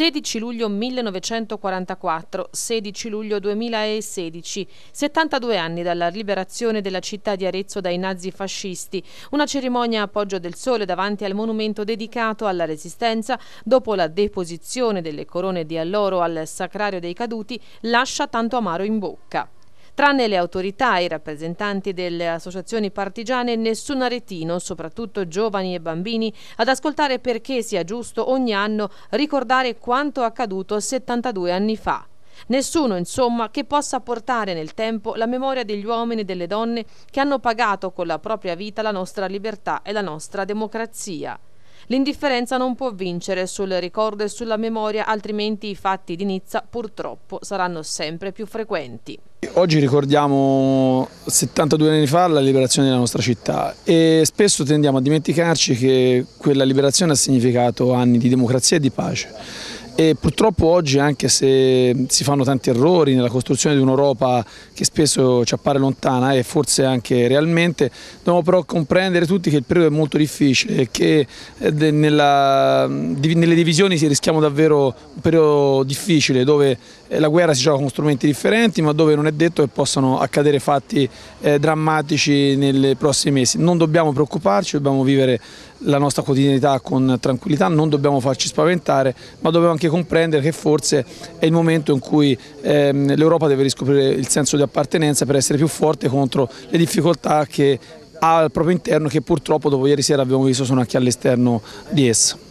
16 luglio 1944, 16 luglio 2016, 72 anni dalla liberazione della città di Arezzo dai nazifascisti, una cerimonia a appoggio del sole davanti al monumento dedicato alla resistenza. Dopo la deposizione delle corone di alloro al sacrario dei caduti lascia tanto amaro in bocca. Tranne le autorità e i rappresentanti delle associazioni partigiane, nessun aretino, soprattutto giovani e bambini, ad ascoltare perché sia giusto ogni anno ricordare quanto accaduto 72 anni fa. Nessuno, insomma, che possa portare nel tempo la memoria degli uomini e delle donne che hanno pagato con la propria vita la nostra libertà e la nostra democrazia. L'indifferenza non può vincere sul ricordo e sulla memoria, altrimenti i fatti di Nizza purtroppo saranno sempre più frequenti. Oggi ricordiamo 72 anni fa la liberazione della nostra città e spesso tendiamo a dimenticarci che quella liberazione ha significato anni di democrazia e di pace. E purtroppo oggi anche se si fanno tanti errori nella costruzione di un'Europa che spesso ci appare lontana e forse anche realmente, dobbiamo però comprendere tutti che il periodo è molto difficile e che eh, nella, nelle divisioni rischiamo davvero un periodo difficile dove eh, la guerra si gioca con strumenti differenti ma dove non è detto che possano accadere fatti eh, drammatici nei prossimi mesi. Non dobbiamo preoccuparci, dobbiamo vivere la nostra quotidianità con tranquillità, non dobbiamo farci spaventare ma dobbiamo anche comprendere che forse è il momento in cui ehm, l'Europa deve riscoprire il senso di appartenenza per essere più forte contro le difficoltà che ha al proprio interno che purtroppo dopo ieri sera abbiamo visto sono anche all'esterno di essa.